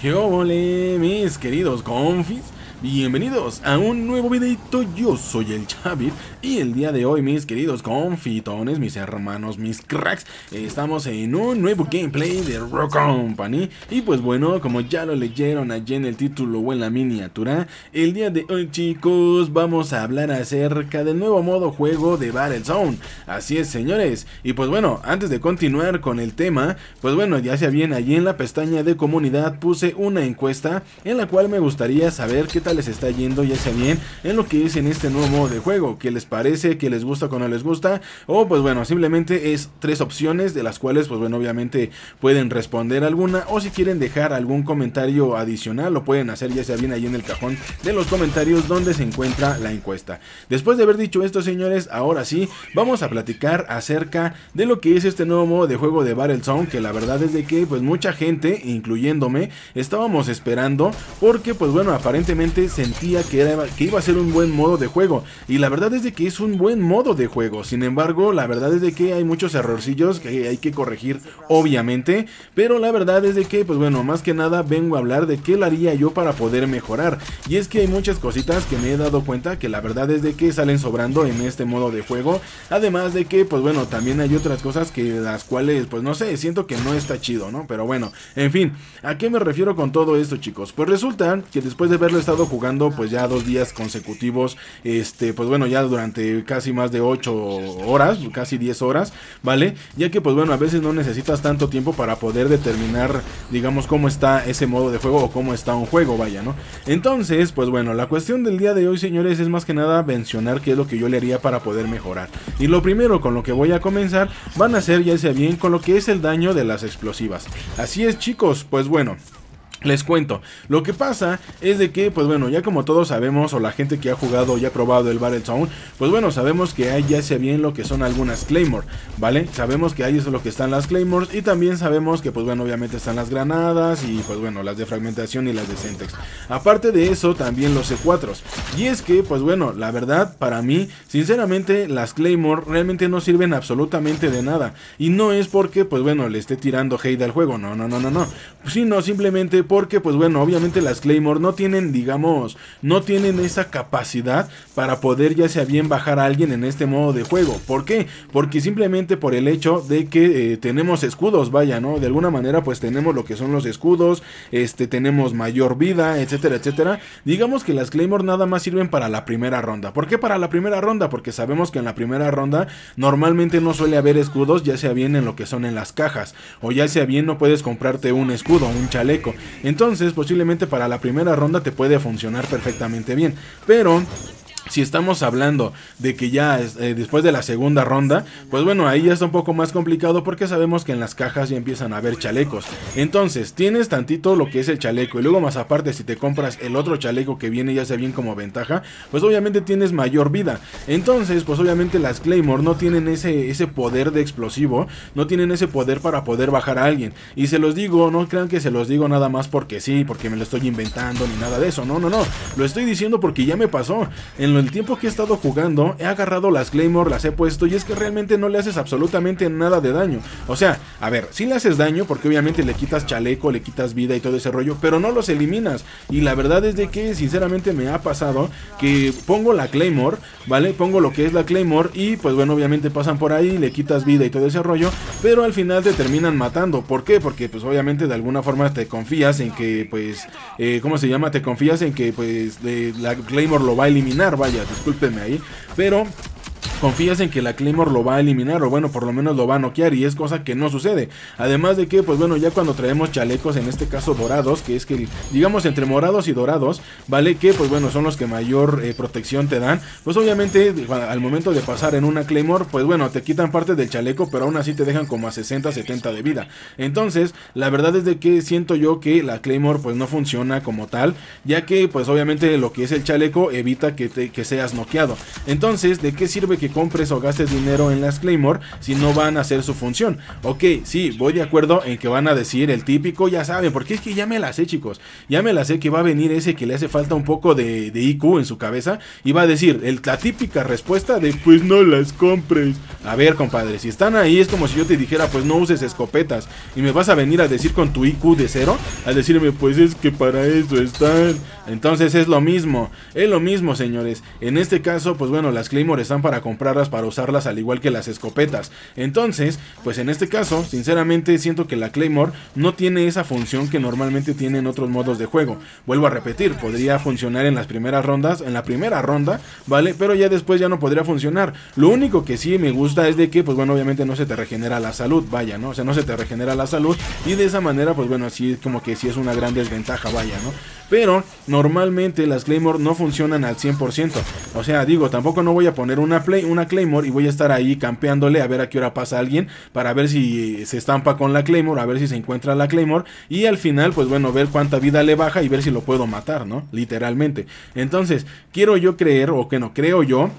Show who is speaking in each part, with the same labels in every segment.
Speaker 1: ¿Qué ole, mis queridos confis? Bienvenidos a un nuevo videito, yo soy el Chavit y el día de hoy mis queridos confitones, mis hermanos, mis cracks, estamos en un nuevo gameplay de Rock Company. Y pues bueno, como ya lo leyeron allí en el título o en la miniatura, el día de hoy chicos vamos a hablar acerca del nuevo modo juego de Battlezone, así es señores, y pues bueno, antes de continuar con el tema, pues bueno, ya sea bien allí en la pestaña de comunidad puse una encuesta en la cual me gustaría saber qué tal les está yendo, ya sea bien, en lo que es en este nuevo modo de juego, que les parece, que les gusta o no les gusta, o pues bueno, simplemente es tres opciones de las cuales pues bueno, obviamente pueden responder alguna, o si quieren dejar algún comentario adicional, lo pueden hacer ya sea bien ahí en el cajón de los comentarios donde se encuentra la encuesta. Después de haber dicho esto, señores, ahora sí, vamos a platicar acerca de lo que es este nuevo modo de juego de Battlezone, que la verdad es de que pues mucha gente, incluyéndome, estábamos esperando, porque pues bueno, aparentemente sentía que, era, que iba a ser un buen modo de juego. Y la verdad es de que es un buen modo de juego. Sin embargo, la verdad es de que hay muchos errorcillos que hay que corregir, obviamente. Pero la verdad es de que, pues bueno, más que nada vengo a hablar de qué lo haría yo para poder mejorar. Y es que hay muchas cositas que me he dado cuenta que la verdad es de que salen sobrando en este modo de juego. Además de que, pues bueno, también hay otras cosas que las cuales, pues no sé, siento que no está chido, ¿no? Pero bueno, en fin, ¿a qué me refiero con todo esto, chicos? Pues resulta que después de haberlo estado jugando pues ya dos días consecutivos, este, pues bueno, ya durante casi más de 8 horas, casi 10 horas, ¿vale? Ya que pues bueno, a veces no necesitas tanto tiempo para poder determinar, digamos, cómo está ese modo de juego o cómo está un juego, vaya, ¿no? Entonces, pues bueno, la cuestión del día de hoy, señores, es más que nada mencionar qué es lo que yo le haría para poder mejorar. Y lo primero con lo que voy a comenzar van a ser ya sea bien con lo que es el daño de las explosivas. Así es, chicos, pues bueno. Les cuento, lo que pasa es de que, pues bueno, ya como todos sabemos, o la gente que ha jugado y ha probado el Battlezone, pues bueno, sabemos que hay ya sea bien lo que son algunas Claymore, ¿vale? Sabemos que ahí es lo que están las Claymores y también sabemos que, pues bueno, obviamente están las granadas y, pues bueno, las de fragmentación y las de Centex. Aparte de eso, también los C4. Y es que, pues bueno, la verdad, para mí, sinceramente, las Claymore realmente no sirven absolutamente de nada. Y no es porque, pues bueno, le esté tirando hate al juego, no, no, no, no, no. Sino simplemente porque pues bueno, obviamente las Claymore no tienen, digamos, no tienen esa capacidad para poder ya sea bien bajar a alguien en este modo de juego. ¿Por qué? Porque simplemente por el hecho de que eh, tenemos escudos, vaya, ¿no? De alguna manera pues tenemos lo que son los escudos, este, tenemos mayor vida, etcétera, etcétera. Digamos que las Claymore nada más sirven para la primera ronda. ¿Por qué para la primera ronda? Porque sabemos que en la primera ronda normalmente no suele haber escudos, ya sea bien en lo que son en las cajas, o ya sea bien no puedes comprarte un escudo, un chaleco. Entonces, posiblemente para la primera ronda te puede funcionar perfectamente bien. Pero si estamos hablando de que ya eh, después de la segunda ronda, pues bueno, ahí ya está un poco más complicado porque sabemos que en las cajas ya empiezan a haber chalecos. Entonces, tienes tantito lo que es el chaleco y luego más aparte si te compras el otro chaleco que viene ya sea bien como ventaja, pues obviamente tienes mayor vida. Entonces, pues obviamente las Claymore no tienen ese, ese poder de explosivo, no tienen ese poder para poder bajar a alguien. Y se los digo, no crean que se los digo nada más porque sí, porque me lo estoy inventando ni nada de eso. No, no, no. Lo estoy diciendo porque ya me pasó. En el tiempo que he estado jugando, he agarrado las Claymore, las he puesto y es que realmente no le haces absolutamente nada de daño. O sea, a ver, si le haces daño porque obviamente le quitas chaleco, le quitas vida y todo ese rollo, pero no los eliminas. Y la verdad es de que sinceramente me ha pasado que pongo la Claymore, ¿vale? Pongo lo que es la Claymore y pues bueno, obviamente pasan por ahí, le quitas vida y todo ese rollo, pero al final te terminan matando. ¿Por qué? Porque pues obviamente de alguna forma te confías en que pues, eh, ¿cómo se llama? Te confías en que pues la Claymore lo va a eliminar, vaya vaya, discúlpeme ahí, pero confías en que la Claymore lo va a eliminar o bueno, por lo menos lo va a noquear y es cosa que no sucede. Además de que, pues bueno, ya cuando traemos chalecos, en este caso dorados, que es que digamos entre morados y dorados, ¿vale? Que pues bueno, son los que mayor eh, protección te dan. Pues obviamente al momento de pasar en una Claymore, pues bueno, te quitan parte del chaleco, pero aún así te dejan como a 60, 70 de vida. Entonces, la verdad es de que siento yo que la Claymore pues no funciona como tal, ya que pues obviamente lo que es el chaleco evita que, te, que seas noqueado. Entonces, ¿de qué sirve que compres o gastes dinero en las Claymore si no van a hacer su función. Ok, sí, voy de acuerdo en que van a decir el típico, ya saben, porque es que ya me la sé, chicos. Ya me la sé que va a venir ese que le hace falta un poco de, IQ en su cabeza y va a decir el, la típica respuesta de pues no las compres. A ver, compadre, si están ahí es como si yo te dijera pues no uses escopetas y me vas a venir a decir con tu IQ de cero, a decirme pues es que para eso están. Entonces es lo mismo, es lo mismo, señores. En este caso, pues bueno, las Claymore están para para usarlas al igual que las escopetas. Entonces, pues en este caso, sinceramente siento que la Claymore no tiene esa función que normalmente tiene en otros modos de juego. Vuelvo a repetir, podría funcionar en las primeras rondas, en la primera ronda, ¿vale? Pero ya después ya no podría funcionar. Lo único que sí me gusta es de que, pues bueno, obviamente no se te regenera la salud, vaya, ¿no? O sea, no se te regenera la salud y de esa manera, pues bueno, así como que sí es una gran desventaja, vaya, ¿no? Pero normalmente las Claymore no funcionan al 100%. O sea, digo, tampoco no voy a poner una, play, una Claymore y voy a estar ahí campeándole a ver a qué hora pasa alguien para ver si se estampa con la Claymore, a ver si se encuentra la Claymore y al final, pues bueno, ver cuánta vida le baja y ver si lo puedo matar, ¿no? Literalmente. Entonces, quiero yo creer, o que no creo yo,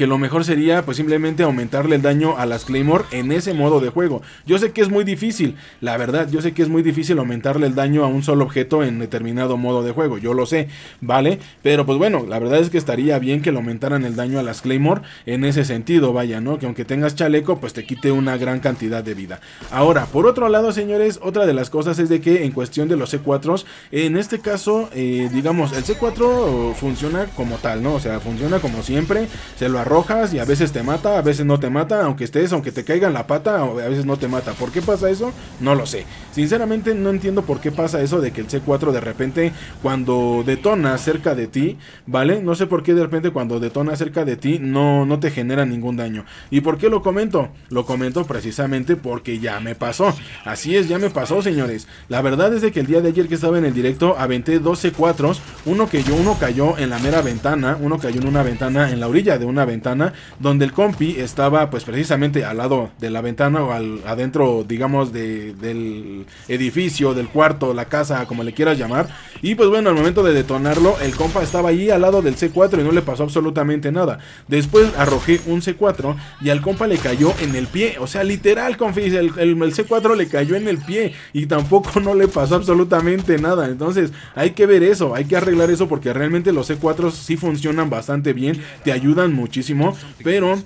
Speaker 1: que lo mejor sería pues simplemente aumentarle el daño a las Claymore en ese modo de juego. Yo sé que es muy difícil, la verdad, yo sé que es muy difícil aumentarle el daño a un solo objeto en determinado modo de juego, yo lo sé, ¿vale? Pero pues bueno, la verdad es que estaría bien que le aumentaran el daño a las Claymore en ese sentido, vaya, ¿no? Que aunque tengas chaleco, pues te quite una gran cantidad de vida. Ahora, por otro lado, señores, otra de las cosas es de que en cuestión de los C4, en este caso, eh, digamos, el C4 funciona como tal, ¿no? O sea, funciona como siempre, se lo rojas y a veces te mata, a veces no te mata, aunque estés, aunque te caiga en la pata, a veces no te mata. ¿Por qué pasa eso? No lo sé. Sinceramente no entiendo por qué pasa eso de que el C4 de repente cuando detona cerca de ti, ¿vale? No sé por qué de repente cuando detona cerca de ti no, no te genera ningún daño. ¿Y por qué lo comento? Lo comento precisamente porque ya me pasó. Así es, ya me pasó, señores. La verdad es de que el día de ayer que estaba en el directo aventé 12 c uno que yo, uno cayó en la mera ventana, uno cayó en una ventana, en la orilla de una ventana donde el compi estaba pues precisamente al lado de la ventana o al, adentro digamos de, del edificio, del cuarto, la casa, como le quieras llamar. Y pues bueno, al momento de detonarlo, el compa estaba ahí al lado del C4 y no le pasó absolutamente nada. Después arrojé un C4 y al compa le cayó en el pie. O sea, literal, confi, el, el, el C4 le cayó en el pie y tampoco no le pasó absolutamente nada. Entonces hay que ver eso, hay que arreglar eso porque realmente los C4 sí funcionan bastante bien, te ayudan pero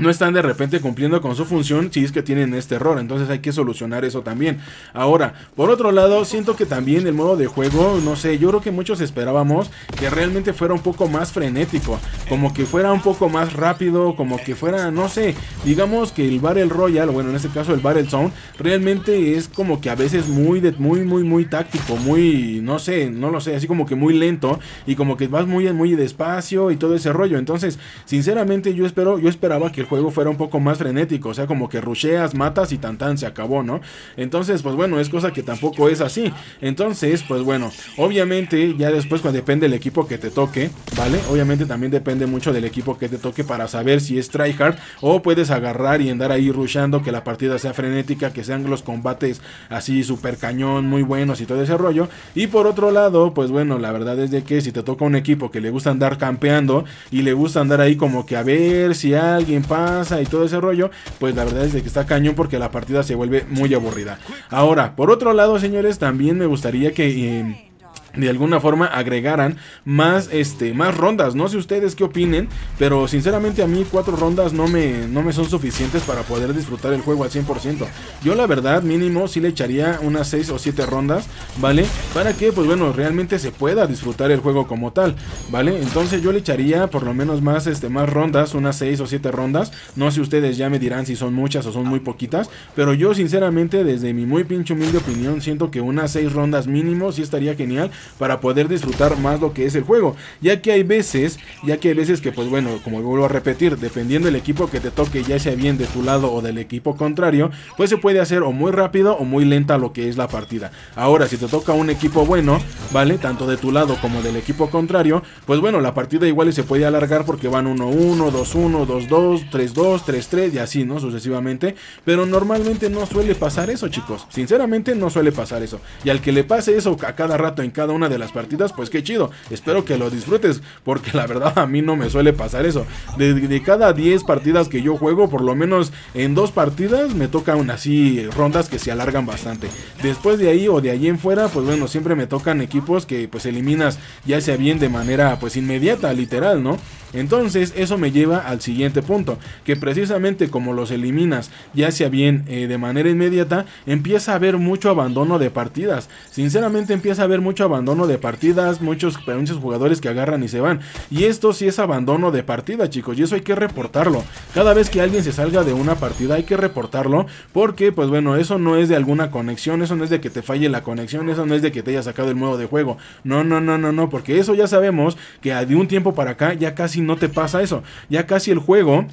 Speaker 1: no están de repente cumpliendo con su función si es que tienen este error. Entonces hay que solucionar eso también. Ahora, por otro lado, siento que también el modo de juego, no sé, yo creo que muchos esperábamos que realmente fuera un poco más frenético. Como que fuera un poco más rápido, como que fuera, no sé, digamos que el Battle Royale, bueno, en este caso el Battle Zone, realmente es como que a veces muy, muy, muy, muy táctico, muy, no sé, no lo sé, así como que muy lento y como que vas muy, muy despacio y todo ese rollo. Entonces, sinceramente yo espero, yo esperaba que el juego fuera un poco más frenético, o sea, como que rusheas, matas y tan tan se acabó, ¿no? Entonces, pues bueno, es cosa que tampoco es así. Entonces, pues bueno, obviamente ya después cuando depende del equipo que te toque, ¿vale? Obviamente también depende mucho del equipo que te toque para saber si es tryhard o puedes agarrar y andar ahí rusheando, que la partida sea frenética, que sean los combates así super cañón, muy buenos y todo ese rollo. Y por otro lado, pues bueno, la verdad es de que si te toca un equipo que le gusta andar campeando y le gusta andar ahí como que a ver si alguien pasa y todo ese rollo, pues la verdad es de que está cañón porque la partida se vuelve muy aburrida. Ahora, por otro lado, señores, también me gustaría que... Eh, de alguna forma agregaran más este más rondas no sé ustedes qué opinen pero sinceramente a mí cuatro rondas no me no me son suficientes para poder disfrutar el juego al 100% yo la verdad mínimo sí le echaría unas seis o siete rondas vale para que pues bueno realmente se pueda disfrutar el juego como tal vale entonces yo le echaría por lo menos más este más rondas unas seis o siete rondas. No sé ustedes ya me dirán si son muchas o son muy poquitas pero yo sinceramente desde mi muy pinche humilde opinión siento que unas seis rondas mínimo sí estaría genial para poder disfrutar más lo que es el juego. Ya que hay veces, ya que hay veces que pues bueno, como vuelvo a repetir, dependiendo del equipo que te toque, ya sea bien de tu lado o del equipo contrario, pues se puede hacer o muy rápido o muy lenta lo que es la partida. Ahora, si te toca un equipo bueno, ¿vale? Tanto de tu lado como del equipo contrario, pues bueno, la partida igual se puede alargar porque van 1-1, 2-1, 2-2, 3-2, 3-3 y así, ¿no? Sucesivamente. Pero normalmente no suele pasar eso, chicos. Sinceramente no suele pasar eso. Y al que le pase eso a cada rato en cada una de las partidas, pues qué chido. Espero que lo disfrutes, porque la verdad a mí no me suele pasar eso. De, cada 10 partidas que yo juego, por lo menos en dos partidas me tocan así rondas que se alargan bastante. Después de ahí o de allí en fuera, pues bueno, siempre me tocan equipos que pues eliminas ya sea bien de manera pues inmediata, literal, ¿no? Entonces eso me lleva al siguiente punto, que precisamente como los eliminas ya sea bien eh, de manera inmediata, empieza a haber mucho abandono de partidas. Sinceramente empieza a haber mucho abandono de partidas, muchos, muchos jugadores que agarran y se van. Y esto sí es abandono de partida, chicos, y eso hay que reportarlo. Cada vez que alguien se salga de una partida hay que reportarlo, porque pues bueno, eso no es de alguna conexión, eso no es de que te falle la conexión, eso no es de que te haya sacado el modo de juego. No, no, no, no, no, porque eso ya sabemos que de un tiempo para acá ya casi no te pasa eso. Ya casi el juego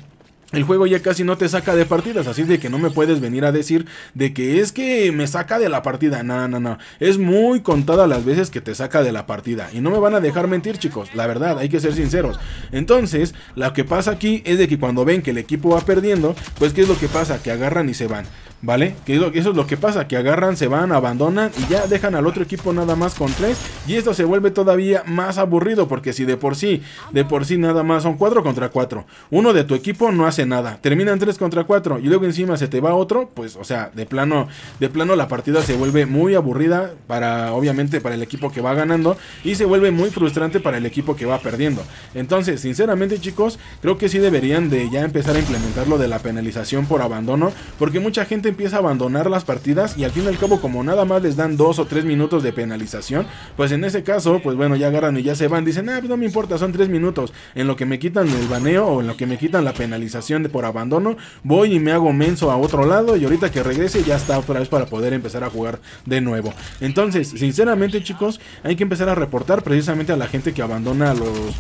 Speaker 1: el juego ya casi no te saca de partidas, así de que no me puedes venir a decir de que es que me saca de la partida. No, no, no. Es muy contada las veces que te saca de la partida. Y no me van a dejar mentir, chicos. La verdad, hay que ser sinceros. Entonces, lo que pasa aquí es de que cuando ven que el equipo va perdiendo, pues ¿qué es lo que pasa? Que agarran y se van. ¿Vale? Que eso es lo que pasa, que agarran, se van, abandonan y ya dejan al otro equipo nada más con tres. Y esto se vuelve todavía más aburrido porque si de por sí, de por sí nada más son cuatro contra cuatro. Uno de tu equipo no hace nada. Terminan 3 contra 4 y luego encima se te va otro, pues o sea, de plano de plano la partida se vuelve muy aburrida para obviamente para el equipo que va ganando y se vuelve muy frustrante para el equipo que va perdiendo. Entonces, sinceramente, chicos, creo que sí deberían de ya empezar a implementar lo de la penalización por abandono, porque mucha gente empieza a abandonar las partidas y al fin y al cabo como nada más les dan 2 o 3 minutos de penalización, pues en ese caso, pues bueno, ya agarran y ya se van, dicen, "Ah, pues no me importa, son 3 minutos." En lo que me quitan el baneo o en lo que me quitan la penalización de por abandono, voy y me hago menso a otro lado y ahorita que regrese ya está otra vez para poder empezar a jugar de nuevo. Entonces, sinceramente chicos, hay que empezar a reportar precisamente a la gente que abandona los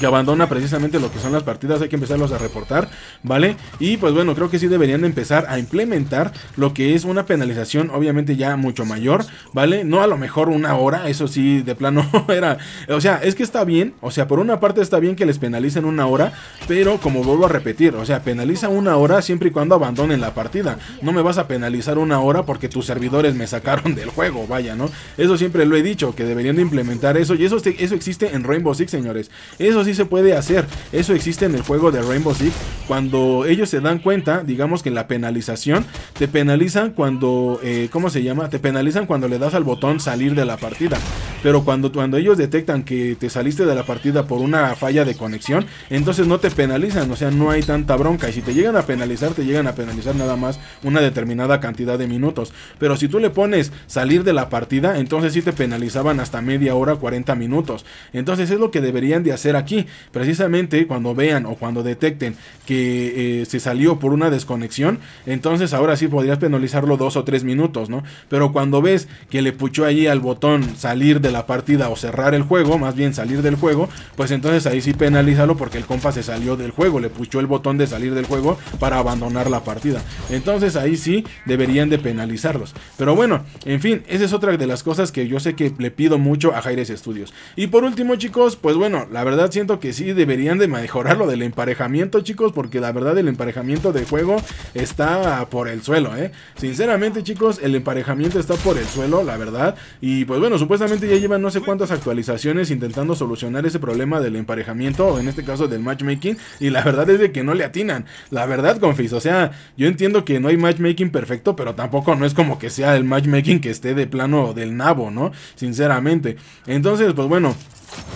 Speaker 1: que abandona precisamente lo que son las partidas, hay que empezarlos a reportar, ¿vale? Y pues bueno, creo que sí deberían de empezar a implementar lo que es una penalización, obviamente ya mucho mayor, ¿vale? No a lo mejor una hora, eso sí, de plano era, o sea, es que está bien, o sea, por una parte está bien que les penalicen una hora, pero como vuelvo a repetir, o sea, penaliza una hora siempre y cuando abandonen la partida, no me vas a penalizar una hora porque tus servidores me sacaron del juego, vaya, ¿no? Eso siempre lo he dicho, que deberían de implementar eso, y eso, eso existe en Rainbow Six, señores, eso sí se puede hacer. Eso existe en el juego de Rainbow Six. Cuando ellos se dan cuenta, digamos que en la penalización, te penalizan cuando, eh, ¿cómo se llama? Te penalizan cuando le das al botón salir de la partida. Pero cuando, cuando ellos detectan que te saliste de la partida por una falla de conexión, entonces no te penalizan, o sea, no hay tanta bronca. Y si te llegan a penalizar, te llegan a penalizar nada más una determinada cantidad de minutos. Pero si tú le pones salir de la partida, entonces sí te penalizaban hasta media hora, 40 minutos. Entonces es lo que deberían de hacer aquí precisamente cuando vean o cuando detecten que eh, se salió por una desconexión, entonces ahora sí podrías penalizarlo dos o tres minutos, ¿no? Pero cuando ves que le puchó allí al botón salir de la partida o cerrar el juego, más bien salir del juego, pues entonces ahí sí penalízalo porque el compa se salió del juego, le puchó el botón de salir del juego para abandonar la partida. Entonces ahí sí deberían de penalizarlos. Pero bueno, en fin, esa es otra de las cosas que yo sé que le pido mucho a Jaires Studios. Y por último, chicos, pues bueno, la verdad siento que sí deberían de mejorar lo del emparejamiento, chicos, porque la verdad el emparejamiento de juego está por el suelo, ¿eh? Sinceramente, chicos, el emparejamiento está por el suelo, la verdad. Y pues bueno, supuestamente ya llevan no sé cuántas actualizaciones intentando solucionar ese problema del emparejamiento, o en este caso del matchmaking, y la verdad es de que no le atinan. La verdad, confis, o sea, yo entiendo que no hay matchmaking perfecto, pero tampoco no es como que sea el matchmaking que esté de plano del nabo, ¿no? Sinceramente. Entonces, pues bueno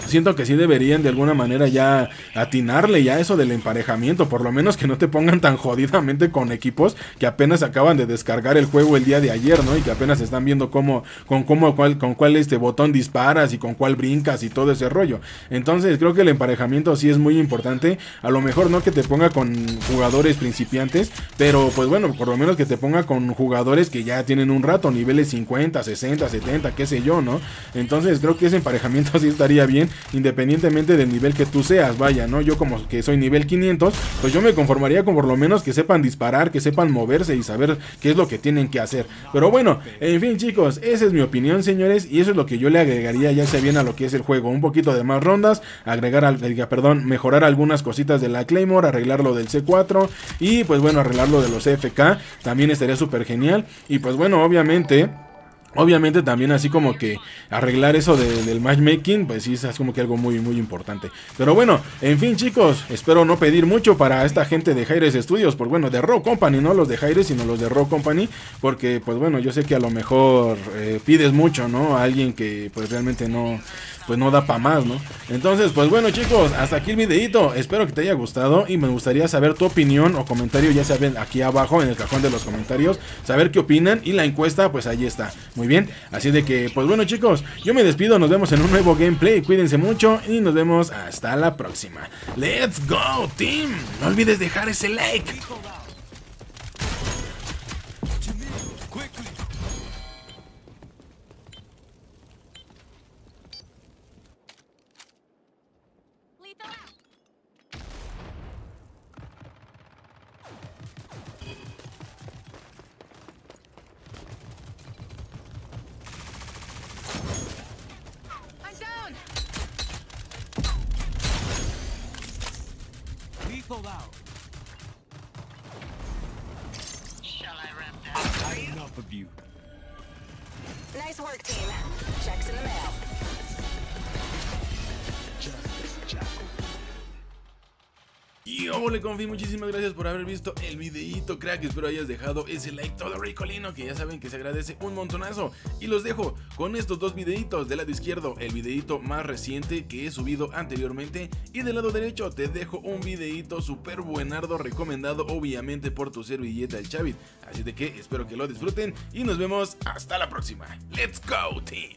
Speaker 1: siento que sí deberían de alguna manera ya atinarle ya eso del emparejamiento, por lo menos que no te pongan tan jodidamente con equipos que apenas acaban de descargar el juego el día de ayer, ¿no? Y que apenas están viendo cómo, con cómo, cuál, con cuál este botón disparas y con cuál brincas y todo ese rollo. Entonces creo que el emparejamiento sí es muy importante, a lo mejor no que te ponga con jugadores principiantes, pero pues bueno, por lo menos que te ponga con jugadores que ya tienen un rato, niveles 50, 60, 70, qué sé yo, ¿no? Entonces creo que ese emparejamiento sí estaría bien, independientemente del nivel que tú seas, vaya, ¿no? Yo como que soy nivel 500, pues yo me conformaría con por lo menos que sepan disparar, que sepan moverse y saber qué es lo que tienen que hacer. Pero bueno, en fin chicos, esa es mi opinión señores y eso es lo que yo le agregaría ya sea bien a lo que es el juego, un poquito de más rondas, agregar, al, perdón, mejorar algunas cositas de la Claymore, arreglar lo del C4 y pues bueno, arreglar lo de los FK, también estaría súper genial y pues bueno, obviamente... Obviamente también así como que arreglar eso del matchmaking, pues sí es como que algo muy muy importante. Pero bueno, en fin chicos, espero no pedir mucho para esta gente de Jaires Studios, por bueno, de Raw Company, no los de Jaires, sino los de Raw Company, porque pues bueno, yo sé que a lo mejor eh, pides mucho, ¿no? A alguien que pues realmente no pues no da para más, ¿no? Entonces, pues bueno chicos, hasta aquí el videito, espero que te haya gustado y me gustaría saber tu opinión o comentario, ya saben, aquí abajo en el cajón de los comentarios, saber qué opinan y la encuesta, pues ahí está, muy bien, así de que, pues bueno chicos, yo me despido, nos vemos en un nuevo gameplay, cuídense mucho y nos vemos hasta la próxima. ¡Let's go, team! No olvides dejar ese like.
Speaker 2: Lethal. Shall I wrap that? I've had enough of you.
Speaker 3: Nice work, team.
Speaker 1: Hola confi, muchísimas gracias por haber visto el videito crack, espero hayas dejado ese like todo ricolino que ya saben que se agradece un montonazo. Y los dejo con estos dos videitos, del lado izquierdo el videito más reciente que he subido anteriormente. Y del lado derecho te dejo un videito super buenardo recomendado obviamente por tu servilleta el Chavit, así de que espero que lo disfruten y nos vemos hasta la próxima, let's go team